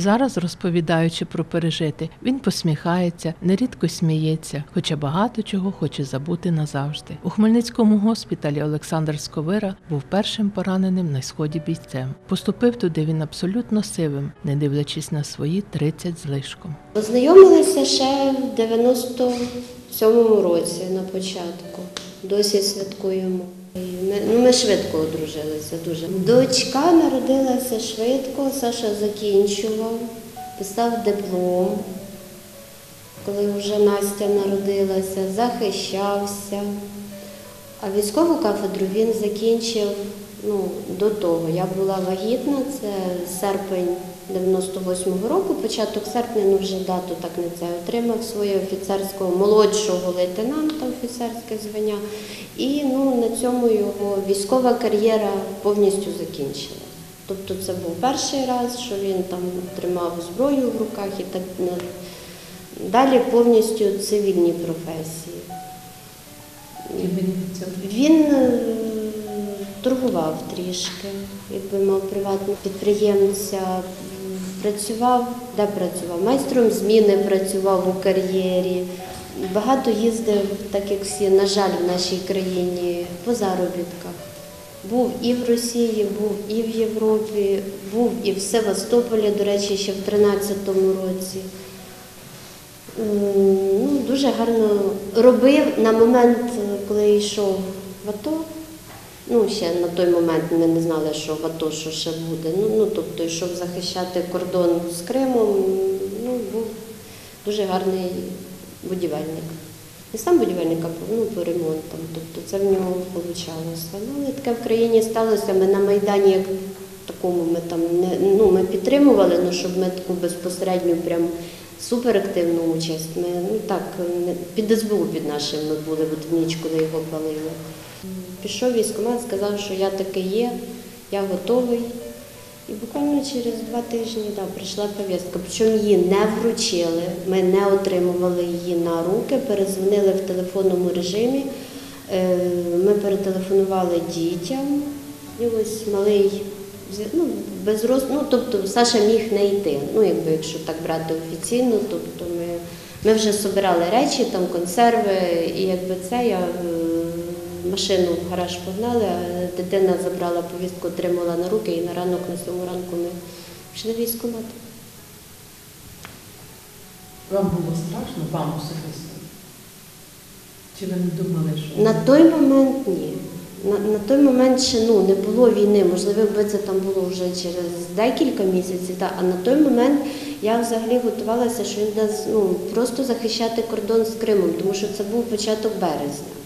Зараз, розповідаючи про пережити, він посміхається, нерідко сміється, хоча багато чого хоче забути назавжди. У Хмельницькому госпіталі Олександр Сковира був першим пораненим на сході бійцем. Поступив туди він абсолютно сивим, не дивлячись на свої 30 з лишком. Познайомилися ще в 97-му році на початку. Досі святкуємо. Ми, ну, ми швидко одружилися дуже. Дочка народилася швидко, Саша закінчував, писав диплом. Коли вже Настя народилася, захищався. А військову кафедру він закінчив ну, до того. Я була вагітна, це серпень 98-го року, початок серпня, ну вже дату так не це, отримав своє офіцерського молодшого лейтенанта, офіцерське звання. І ну, на цьому його військова кар'єра повністю закінчилася. Тобто це був перший раз, що він там тримав зброю в руках і так далі повністю цивільні професії. Він торгував трішки, якби мав приватного підприємця, працював, де працював? Майстром зміни працював у кар'єрі. Багато їздив, так як всі, на жаль, в нашій країні по заробітках. Був і в Росії, був і в Європі, був і в Севастополі, до речі, ще в 13-му році. Ну, дуже гарно робив на момент, коли йшов в АТО. Ну, ще на той момент ми не знали, що в АТО що ще буде. Ну, ну тобто йшов захищати кордон з Кримом. Ну, був дуже гарний будівельник. Не сам будівельник, а ну, по ремонтам. Тобто це в нього вийшло. Ну, але таке в країні сталося. Ми на Майдані як такому ми там не ну, ми підтримували, ну щоб ми таку безпосередню прям суперактивну участь. Ми ну так під СБУ під нашим ми були в ніч, коли його палили. Пішов військкомат, сказав, що я таки є, я готовий. І буквально через два тижні да, прийшла повістка. Причому її не вручили, ми не отримували її на руки, перезвонили в телефонному режимі. Е, Ми перетелефонували дітям. І ось малий ну, без роз... ну, тобто Саша міг не йти. Ну, якби якщо так брати офіційно, тобто ми, ми вже збирали речі, там консерви, і якби це я машину в гараж погнали, а дитина забрала повістку, отримала на руки, і на ранок, на сьому ранку ми пішли в військкомат. Вам було страшно, вам особисто? Чи ви не думали, що На той момент ні. На, на той момент ще ну, не було війни. Можливо, якби це там було вже через декілька місяців. Та, а на той момент я взагалі готувалася, що він буде ну, просто захищати кордон з Кримом, тому що це був початок березня.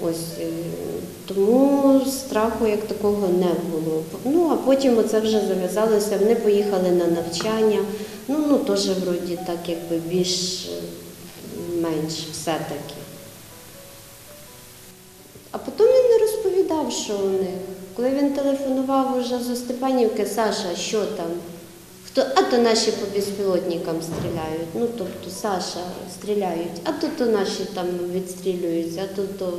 Ось е, тому страху як такого не було. Ну а потім оце вже зав'язалося. Вони поїхали на навчання. Ну ну теж вроді так, якби більш менш все-таки. А потім він не розповідав, що у них. Коли він телефонував уже з Степанівки, Саша, що там? Хто, а то наші по безпілотникам стріляють. Ну, тобто, Саша стріляють, а то, то наші там відстрілюються, а то, то.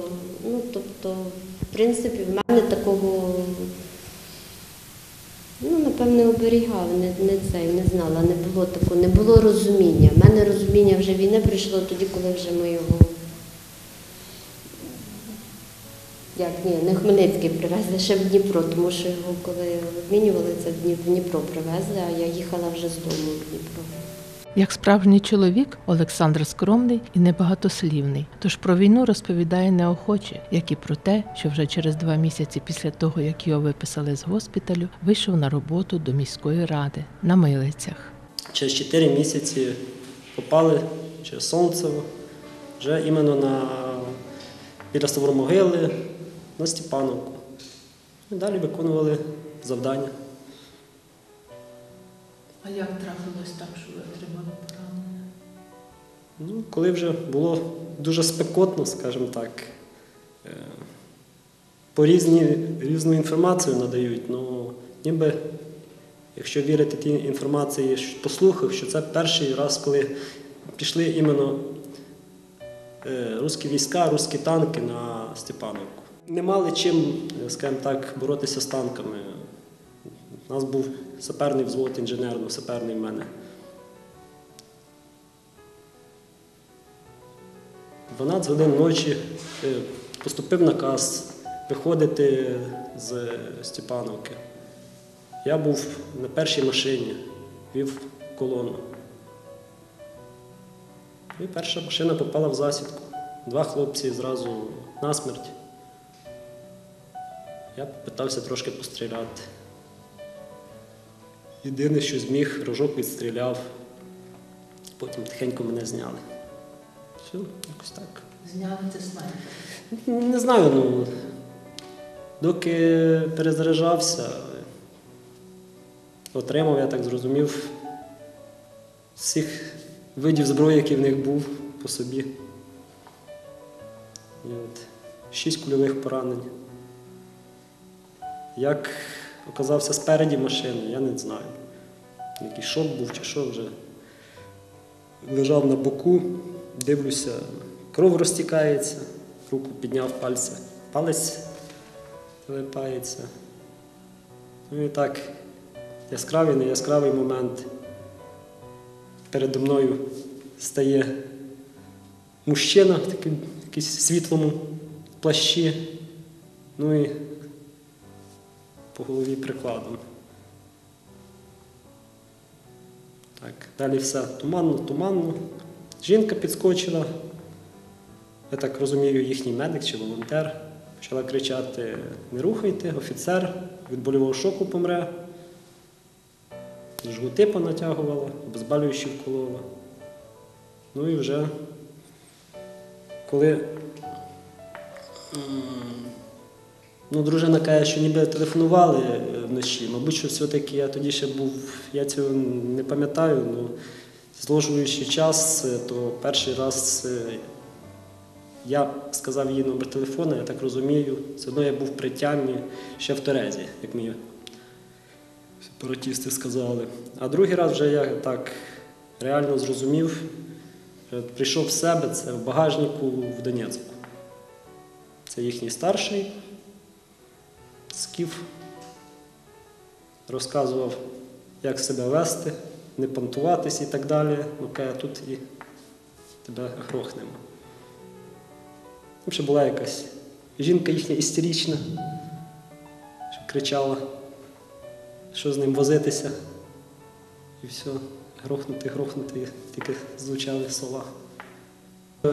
Ну, тобто, в принципі, в мене такого, ну, напевне, оберігав, не, не цей, не знала, не було такого, не було розуміння. У мене розуміння вже війни прийшло тоді, коли вже ми його. Як ні, не Хмельницький привезли ще в Дніпро, тому що його коли обмінювали, це в Дніпро привезли, а я їхала вже з дому в Дніпро. Як справжній чоловік, Олександр скромний і небагатослівний, тож про війну розповідає неохоче, як і про те, що вже через два місяці після того, як його виписали з госпіталю, вийшов на роботу до міської ради на милицях. Через 4 місяці попали через Сонцево, вже іменно на біля Ставромогили, на Степановку. І далі виконували завдання. А як трапилось так, що ви отримали поранення? Ну, коли вже було дуже спекотно, скажімо так, е, по різні, різну інформацію надають. Ну, ніби, якщо вірити тій інформації, послухав, що це перший раз, коли пішли іменно е, русські війська, русські танки на Степановку. Не мали чим, скажімо так, боротися з танками. У нас був саперний взвод інженерно, саперний в мене. 12 годин ночі е, поступив наказ виходити з Степановки. Я був на першій машині, вів колону. І перша машина попала в засідку. Два хлопці зразу насмерть. Я питався трошки постріляти. Єдине, що зміг, рожок відстріляв. Потім тихенько мене зняли. Все, якось так. Зняли це снайпер. Не знаю, ну. Доки перезаряджався, отримав, я так зрозумів, всіх видів зброї, які в них був по собі. І от, шість кульових поранень. Як оказався спереді машини, я не знаю. Який шок був чи що вже. Лежав на боку, дивлюся, кров розтікається, руку підняв пальця, палець телепається. Ну і так, яскравий, не яскравий момент. Передо мною стає мужчина в такому світлому плащі, ну і по голові прикладом. Так, далі все туманно, туманно. Жінка підскочила. Я так розумію, їхній медик чи волонтер. Почала кричати: не рухайте, офіцер від больового шоку помре. Жгути понатягувала, обезболюючі вколола. Ну і вже коли ну, дружина каже, що ніби телефонували е, вночі, мабуть, що все-таки я тоді ще був, я цього не пам'ятаю, ну, зложуючи час, е, то перший раз е, я сказав їй номер телефону, я так розумію, все одно я був при тямі ще в Терезі, як мені сепаратісти сказали. А другий раз вже я так реально зрозумів, прийшов в себе це в багажнику в Донецьку. Це їхній старший скіф розказував, як себе вести, не понтуватись і так далі. Ну, каже, тут і тебе грохнемо. Там ще була якась жінка їхня істерична, що кричала, що з ним возитися. І все, грохнути, грохнути, тільки звучали слова.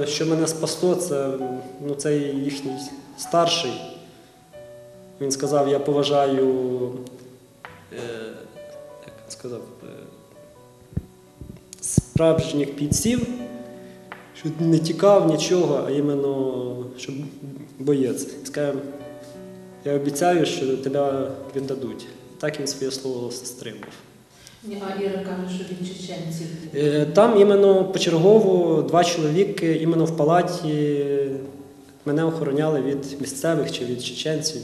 Що мене спасло, це ну, цей їхній старший. Він сказав, я поважаю, е, як він сказав, е, справжніх бійців, що не тікав нічого, а іменно щоб боєць. Скажем, я обіцяю, що тебе віддадуть. Так він своє слово стримав. А Іра каже, що від чеченців. Е, Там іменно почергово два чоловіки іменно в палаті мене охороняли від місцевих чи від чеченців.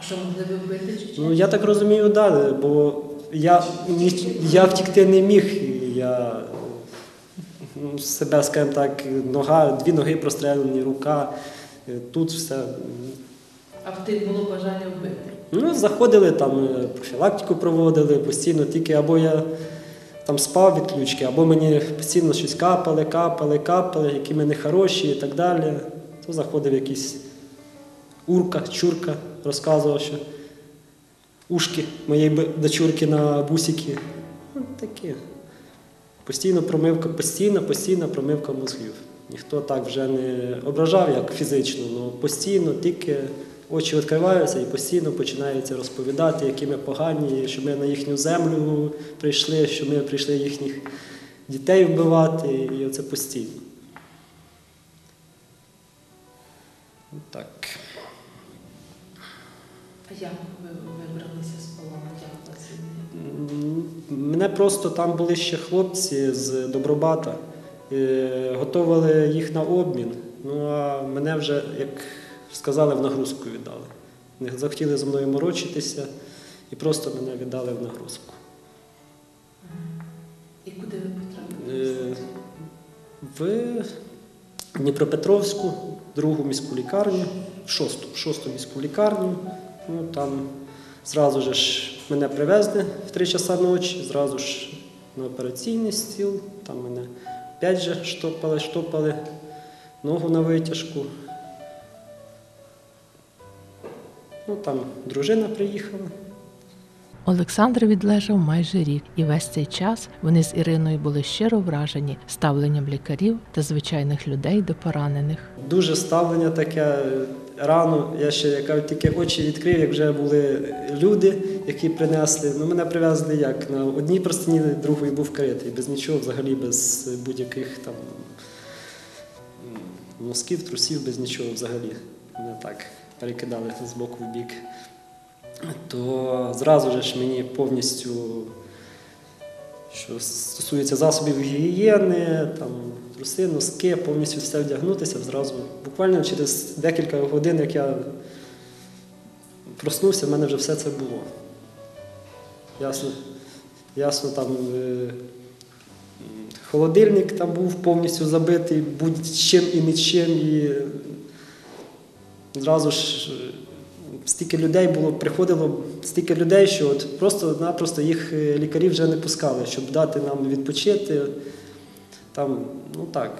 А що могли ви вбити? Ну я так розумію, да, бо я, я втікти не міг. Я ну, себе, скажімо так, нога, дві ноги прострелені, рука. е, Тут все. А в тих було бажання вбити. Ну, заходили там, е, профілактику проводили постійно, тільки або я там спав від ключки, або мені постійно щось капали, капали, капали, які ми не хороші і так далі. То заходив якийсь урка, чурка, розказував, що ушки моєї дочурки на бусики. Ну, таке. Постійно промивка, постійна, постійна промивка мозгів. Ніхто так вже не ображав, як фізично, але постійно тільки очі відкриваються і постійно починаються розповідати, які ми погані, що ми на їхню землю прийшли, що ми прийшли їхніх дітей вбивати, і оце постійно. Так. Як ви вибралися з полону? Як вас Мене просто там були ще хлопці з Добробата, е, готували їх на обмін. Ну а мене вже, як сказали, в нагрузку віддали. Не захотіли зі мною морочитися і просто мене віддали в нагрузку. І куди ви потрапили? Е, В Дніпропетровську, другу міську лікарню, в шосту, в шосту міську лікарню. Ну, там зразу ж мене привезли в 3 часа ночі, зразу ж на операційний стіл. Там мене опять же штопали, штопали, ногу на витяжку. Ну, там дружина приїхала. Олександр відлежав майже рік, і весь цей час вони з Іриною були щиро вражені ставленням лікарів та звичайних людей до поранених. Дуже ставлення таке рано. Я ще яка тільки очі відкрив, як вже були люди, які принесли. Ну, мене привезли як на одній простині, другої був критий, без нічого, взагалі без будь-яких там носків, трусів, без нічого взагалі. Мене так перекидали з боку в бік. То зразу ж мені повністю, що стосується засобів гігієни, там, труси, носки, повністю все вдягнутися зразу. Буквально через декілька годин, як я проснувся, в мене вже все це було. Ясно, ясно там е, холодильник там був повністю забитий будь-чим і нічим. І зразу ж стільки людей було, приходило стільки людей, що от просто-напросто їх е, лікарі вже не пускали, щоб дати нам відпочити. Там, ну так,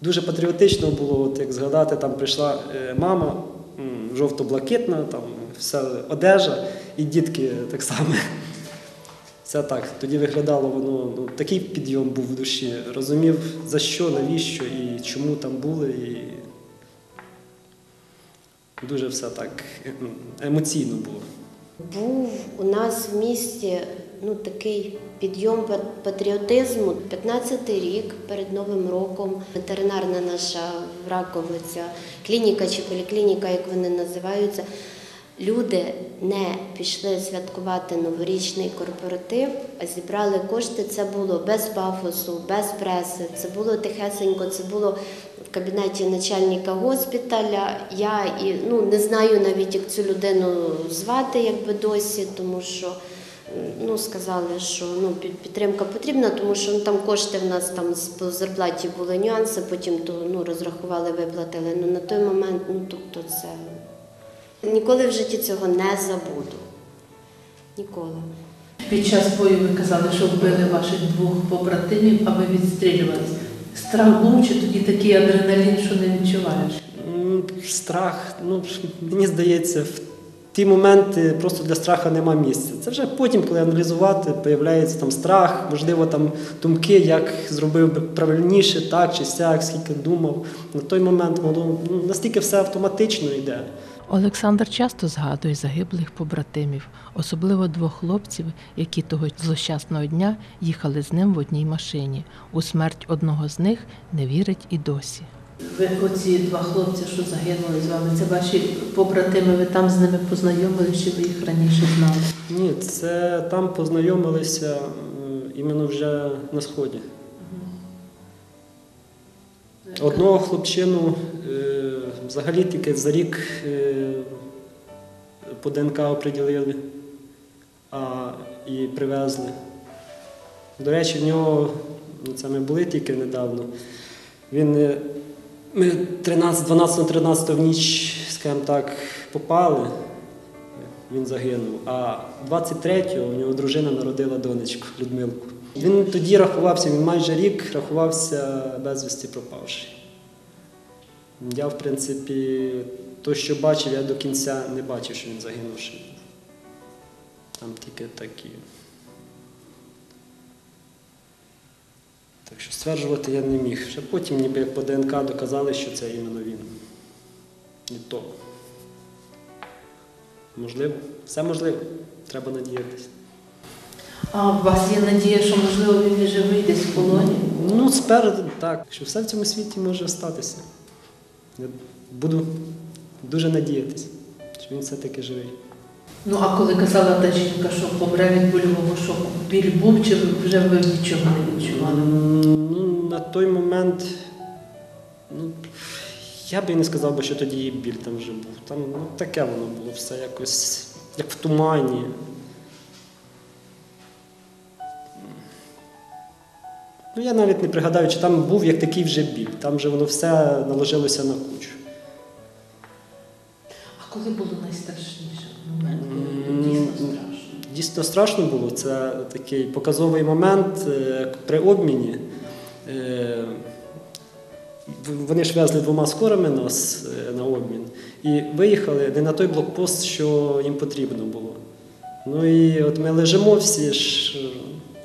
дуже патріотично було, от як згадати, там прийшла е, мама жовто-блакитна, там вся одежа, і дітки так само. Це так. Тоді виглядало воно, ну, такий підйом був в душі. Розумів, за що, навіщо і чому там були. І дуже все так ем, емоційно було. Був у нас в місті ну, такий підйом патріотизму. 15-й рік перед Новим роком ветеринарна наша Раковиця, клініка чи поліклініка, як вони називаються. Люди не пішли святкувати новорічний корпоратив, а зібрали кошти. Це було без пафосу, без преси. Це було тихесенько, це було в кабінеті начальника госпіталя. Я і ну не знаю навіть, як цю людину звати, якби досі, тому що ну сказали, що ну підтримка потрібна, тому що ну, там кошти в нас там з- по зарплаті були нюанси, потім то ну розрахували, виплатили. Ну на той момент, ну тобто це ніколи в житті цього не забуду. Ніколи. Під час бою ви казали, що вбили ваших двох побратимів, а ви відстрілювались. Страх був чи тоді такий адреналін, що не відчуваєш? Страх, ну мені здається, в ті моменти просто для страха нема місця. Це вже потім, коли аналізувати, появляється там страх, можливо, там думки, як зробив би правильніше, так чи сяк, скільки думав. На той момент ну, настільки все автоматично йде. Олександр часто згадує загиблих побратимів, особливо двох хлопців, які того злощасного дня їхали з ним в одній машині. У смерть одного з них не вірить і досі. Ви оці два хлопці, що загинули з вами, це ваші побратими, ви там з ними познайомилися, чи ви їх раніше знали? Ні, це там познайомилися іменно вже на сході. Одного хлопчину е, взагалі тільки за рік е, по ДНК оприділили а, і привезли. До речі, в нього, ну це ми були тільки недавно. Він, е, ми 13, 12 13 в ніч, скажімо так, попали, він загинув. А 23-го у нього дружина народила донечку Людмилку. Він тоді рахувався, він майже рік рахувався безвісті пропавший. Я, в принципі, то, що бачив, я до кінця не бачив, що він загинувший. Там тільки такі. Так що стверджувати я не міг. Ще потім, ніби як по ДНК доказали, що це іменно він. І то. Можливо, все можливо. Треба надіятися. А у вас є надія, що можливо він і живий десь в полоні? Ну, спереду так, що все в цьому світі може статися. Я буду дуже надіятися, що він все-таки живий. Ну а коли казала та жінка, що помре від больового шоку, біль був, чи ви вже ви нічого не відчували? Ну, на той момент, ну, я би не сказав би, що тоді і біль там вже був. Там ну, таке воно було все якось, як в тумані. Ну, я навіть не пригадаю, чи там був як такий вже біль. Там вже воно все наложилося на кучу. А коли було найстрашніше момент, коли М, було дійсно страшно? дійсно страшно було. Це такий показовий момент е, при обміні. Е, Вони ж везли двома скорами нас е, на обмін і виїхали не на той блокпост, що їм потрібно було. Ну і от ми лежимо всі ж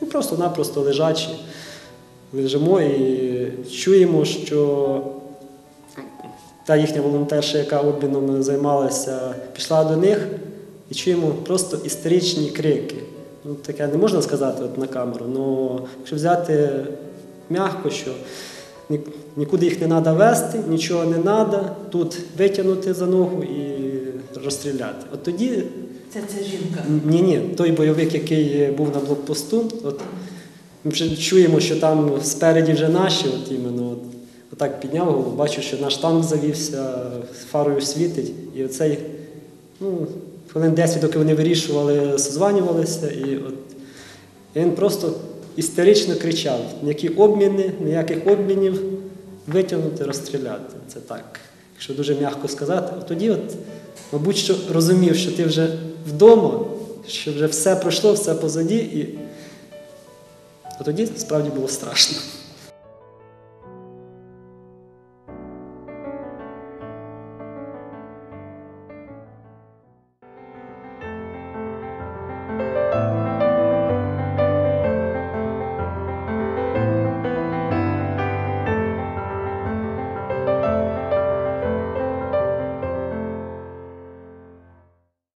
ну, просто-напросто лежачі. Лежимо і чуємо, що та їхня волонтерша, яка обміном займалася, пішла до них і чуємо просто істеричні крики. Ну, таке не можна сказати от на камеру, але якщо взяти м'яко, що нікуди їх не треба вести, нічого не треба, тут витягнути за ногу і розстріляти. От тоді Це ця жінка. ні, ні, той бойовик, який був на блокпосту, от ми вже чуємо, що там спереді вже наші, от іменно, от, отак підняв голову, бачу, що наш танк завівся, фарою світить. І оцей, ну, хвилин 10, доки вони вирішували, созванювалися, і от він просто істерично кричав: ніякі обміни, ніяких обмінів, витягнути, розстріляти. Це так. Якщо дуже м'яко сказати, от тоді, от, мабуть, що розумів, що ти вже вдома, що вже все пройшло, все позаді, і от тоді справді було страшно.